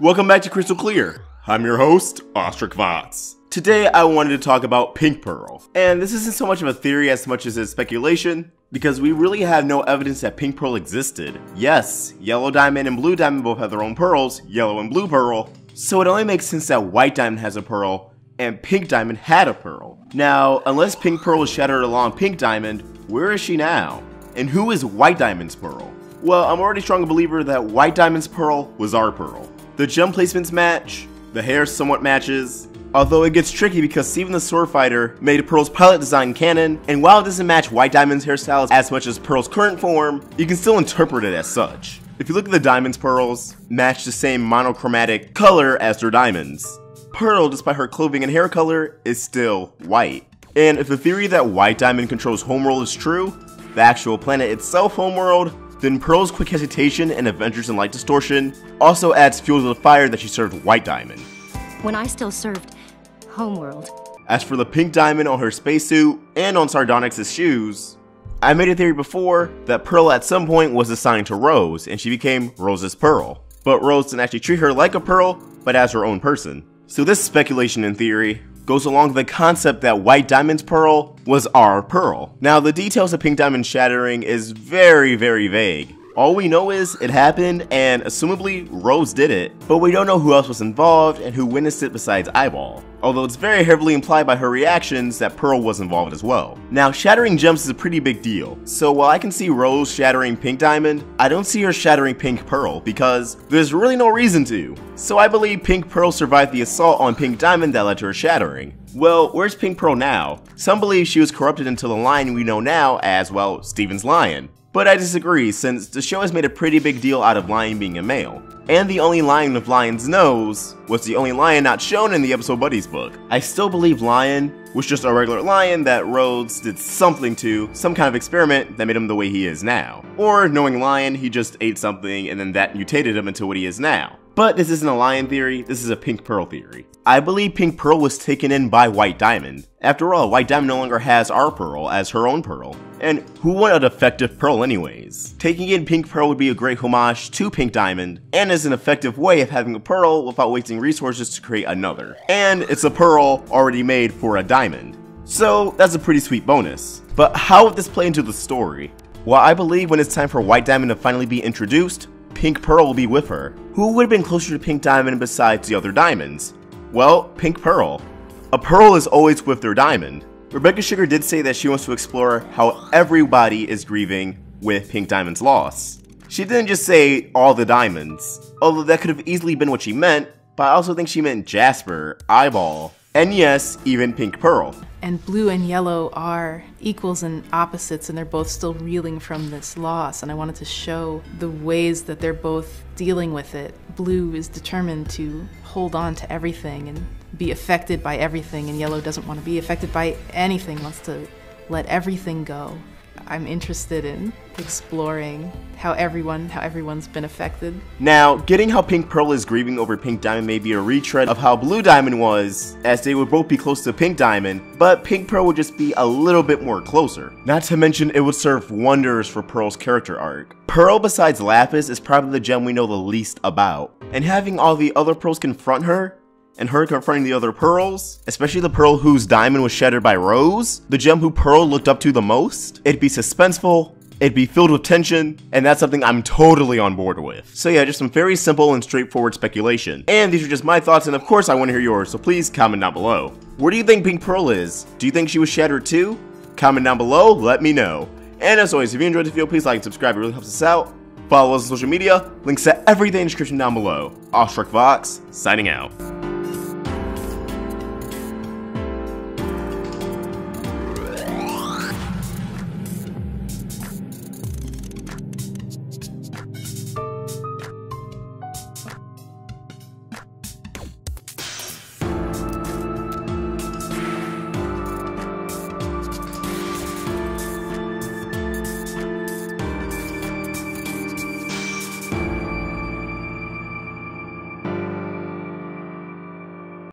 Welcome back to Crystal Clear. I'm your host, Awestruck Vox. Today I wanted to talk about Pink Pearl. And this isn't so much of a theory as much as a speculation, because we really have no evidence that Pink Pearl existed. Yes, Yellow Diamond and Blue Diamond both have their own pearls, Yellow and Blue Pearl, so it only makes sense that White Diamond has a pearl, and Pink Diamond had a pearl. Now, unless Pink Pearl was shattered along Pink Diamond, where is she now? And who is White Diamond's pearl? Well, I'm already strong believer that White Diamond's pearl was our pearl. The gem placements match, the hair somewhat matches, although it gets tricky because Steven the Sword Fighter made Pearl's pilot design canon, and while it doesn't match White Diamond's hairstyles as much as Pearl's current form, you can still interpret it as such. If you look at the Diamond's pearls, match the same monochromatic color as their diamonds. Pearl, despite her clothing and hair color, is still white. And if the theory that White Diamond controls Homeworld is true, the actual planet itself Homeworld, then Pearl's quick hesitation and adventures in light distortion also adds fuel to the fire that she served White Diamond. When I still served Homeworld. As for the pink diamond on her spacesuit and on Sardonyx's shoes, I made a theory before that Pearl at some point was assigned to Rose and she became Rose's Pearl. But Rose didn't actually treat her like a Pearl, but as her own person. So this speculation in theory goes along the concept that White Diamond's pearl was our pearl. Now, the details of Pink Diamond shattering is very, very vague. All we know is it happened and assumably Rose did it, but we don't know who else was involved and who witnessed it besides Eyeball. Although it's very heavily implied by her reactions that Pearl was involved as well. Now shattering gems is a pretty big deal, so while I can see Rose shattering Pink Diamond, I don't see her shattering Pink Pearl because there's really no reason to. So I believe Pink Pearl survived the assault on Pink Diamond that led to her shattering. Well, where's Pink Pearl now? Some believe she was corrupted into the lion we know now as, well, Steven's lion. But I disagree, since the show has made a pretty big deal out of Lion being a male. And the only lion with Lion's nose was the only lion not shown in the episode Buddy's book. I still believe Lion was just a regular lion that Rose did something to, some kind of experiment that made him the way he is now. Or, knowing Lion, he just ate something and then that mutated him into what he is now. But this isn't a lion theory, this is a pink pearl theory. I believe Pink Pearl was taken in by White Diamond. After all, White Diamond no longer has our pearl as her own pearl. And who wanted a defective pearl anyways? Taking in Pink Pearl would be a great homage to Pink Diamond, and is an effective way of having a pearl without wasting resources to create another. And it's a pearl already made for a diamond. So that's a pretty sweet bonus. But how would this play into the story? Well, I believe when it's time for White Diamond to finally be introduced, Pink Pearl will be with her. Who would have been closer to Pink Diamond besides the other diamonds? Well, Pink Pearl. A pearl is always with their diamond. Rebecca Sugar did say that she wants to explore how everybody is grieving with Pink Diamond's loss. She didn't just say all the diamonds, although that could have easily been what she meant, but I also think she meant Jasper, Eyeball, and yes, even Pink Pearl. And blue and yellow are equals and opposites, and they're both still reeling from this loss. And I wanted to show the ways that they're both dealing with it. Blue is determined to hold on to everything and be affected by everything, and yellow doesn't want to be affected by anything, wants to let everything go. I'm interested in exploring how everyone how everyone's been affected. Now, getting how Pink Pearl is grieving over Pink Diamond may be a retread of how Blue Diamond was, as they would both be close to Pink Diamond, but Pink Pearl would just be a little bit more closer. Not to mention, it would serve wonders for Pearl's character arc. Pearl, besides Lapis, is probably the gem we know the least about, and having all the other pearls confront her and her confronting the other pearls, especially the pearl whose diamond was shattered by Rose, the gem who Pearl looked up to the most, it'd be suspenseful, it'd be filled with tension, and that's something I'm totally on board with. So yeah, just some very simple and straightforward speculation. And these are just my thoughts, and of course I want to hear yours, so please comment down below. Where do you think Pink Pearl is? Do you think she was shattered too? Comment down below, let me know. And as always, if you enjoyed the video, please like and subscribe, it really helps us out. Follow us on social media, links to everything in the description down below. Awestruck Vox, signing out.